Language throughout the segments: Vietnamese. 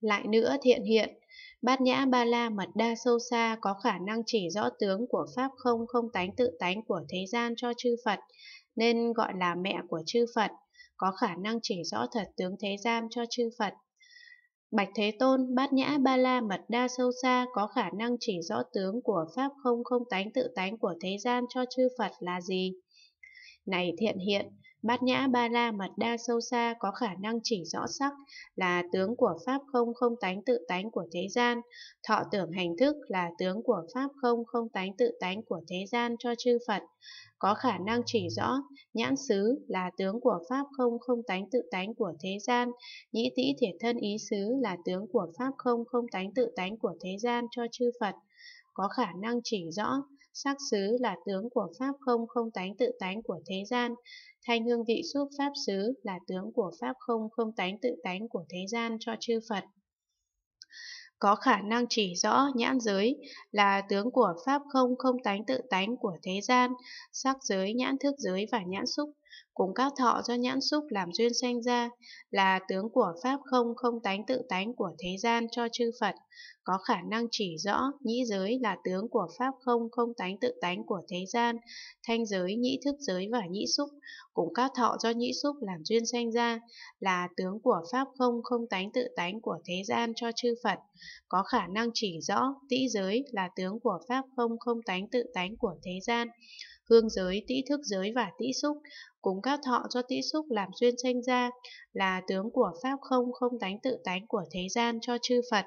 Lại nữa thiện hiện, Bát nhã ba la mật đa sâu xa có khả năng chỉ rõ tướng của Pháp không không tánh tự tánh của thế gian cho chư Phật, nên gọi là mẹ của chư Phật, có khả năng chỉ rõ thật tướng thế gian cho chư Phật. Bạch Thế Tôn, Bát Nhã Ba La Mật Đa Sâu Xa có khả năng chỉ rõ tướng của Pháp không không tánh tự tánh của thế gian cho chư Phật là gì? Này thiện hiện, Bát Nhã Ba La Mật Đa Sâu Xa có khả năng chỉ rõ sắc là tướng của Pháp không không tánh tự tánh của thế gian, thọ tưởng hành thức là tướng của Pháp không không tánh tự tánh của thế gian cho chư Phật, có khả năng chỉ rõ nhãn xứ là tướng của Pháp không không tánh tự tánh của thế gian, nhĩ tĩ thiệt thân ý xứ là tướng của Pháp không không tánh tự tánh của thế gian cho chư Phật, có khả năng chỉ rõ sắc xứ là tướng của Pháp không không tánh tự tánh của thế gian, thanh hương vị xúc Pháp xứ là tướng của Pháp không không tánh tự tánh của thế gian cho chư Phật. Có khả năng chỉ rõ nhãn giới là tướng của pháp không không tánh tự tánh của thế gian, sắc giới, nhãn thức giới và nhãn xúc, cùng các thọ do nhãn xúc làm duyên sanh ra, là tướng của pháp không không tánh tự tánh của thế gian cho chư Phật, có khả năng chỉ rõ nhĩ giới là tướng của pháp không không tánh tự tánh của thế gian, thanh giới, nhĩ thức giới và nhĩ xúc, cùng các thọ do nhĩ xúc làm duyên sanh ra, là tướng của pháp không không tánh tự tánh của thế gian cho chư Phật, có khả năng chỉ rõ tĩ giới là tướng của pháp không không tánh tự tánh của thế gian, hương giới, tĩ thức giới và tĩ xúc, cùng các thọ cho tĩ xúc làm duyên sanh ra, là tướng của pháp không không tánh tự tánh của thế gian cho chư Phật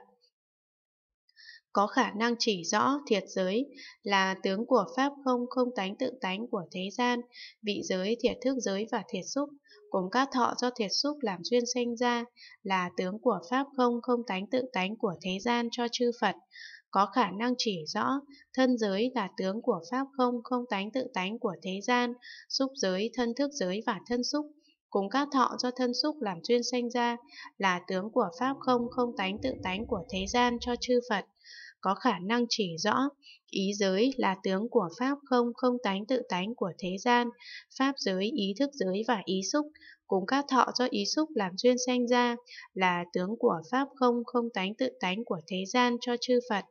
có khả năng chỉ rõ thiệt giới là tướng của Pháp không không tánh tự tánh của thế gian, vị giới, thiệt thức giới và thiệt xúc, cùng các thọ do thiệt xúc làm duyên sanh ra là tướng của Pháp không không tánh tự tánh của thế gian cho chư Phật, có khả năng chỉ rõ thân giới là tướng của Pháp không không tánh tự tánh của thế gian, xúc giới, thân thức giới và thân xúc, cùng các thọ do thân xúc làm duyên sanh ra là tướng của Pháp không không tánh tự tánh của thế gian cho chư Phật. Có khả năng chỉ rõ ý giới là tướng của pháp không không tánh tự tánh của thế gian, pháp giới, ý thức giới và ý xúc, cùng các thọ do ý xúc làm duyên sanh ra là tướng của pháp không không tánh tự tánh của thế gian cho chư Phật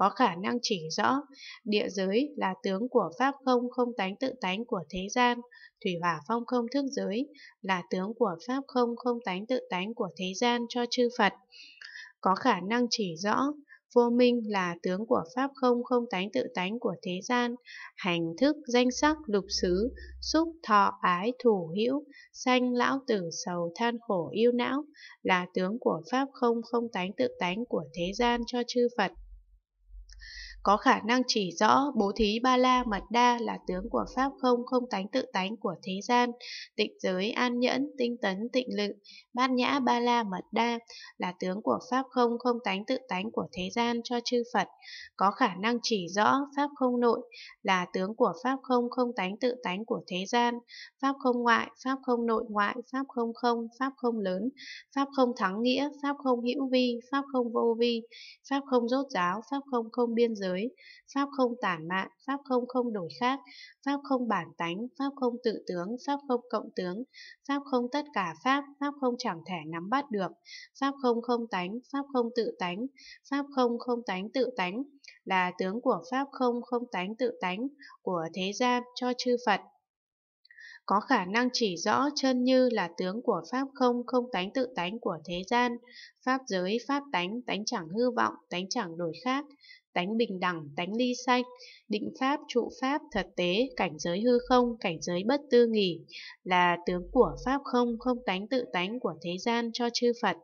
có khả năng chỉ rõ địa giới là tướng của pháp không không tánh tự tánh của thế gian thủy hỏa phong không thức giới là tướng của pháp không không tánh tự tánh của thế gian cho chư Phật. Có khả năng chỉ rõ Vô minh là tướng của Pháp không không tánh tự tánh của thế gian, hành thức, danh sắc, lục xứ, xúc, thọ, ái, thủ, hữu, sanh, lão tử, sầu, than khổ, yêu não, là tướng của Pháp không không tánh tự tánh của thế gian cho chư Phật có khả năng chỉ rõ bố thí ba la mật đa là tướng của pháp không không tánh tự tánh của thế gian, tịnh giới an nhẫn, tinh tấn tịnh lự, bát nhã ba la mật đa là tướng của pháp không không tánh tự tánh của thế gian cho chư Phật, có khả năng chỉ rõ pháp không nội là tướng của pháp không không tánh tự tánh của thế gian, pháp không ngoại, pháp không nội ngoại, pháp không không, pháp không lớn, pháp không thắng nghĩa, pháp không hữu vi, pháp không vô vi, pháp không rốt giáo, pháp không không biên giới giới, pháp không tản mạn, pháp không không đổi khác, pháp không bản tánh, pháp không tự tướng, pháp không cộng tướng, pháp không tất cả pháp, pháp không chẳng thể nắm bắt được, pháp không không tánh, pháp không tự tánh, pháp không không tánh tự tánh, là tướng của pháp không không tánh tự tánh của thế gian cho chư Phật có khả năng chỉ rõ chân như là tướng của pháp không không tánh tự tánh của thế gian, pháp giới, pháp tánh, tánh chẳng hư vọng, tánh chẳng đổi khác, tánh bình đẳng, tánh ly sanh, định pháp, trụ pháp, thật tế, cảnh giới hư không, cảnh giới bất tư nghỉ, là tướng của pháp không, không tánh tự tánh của thế gian cho chư Phật.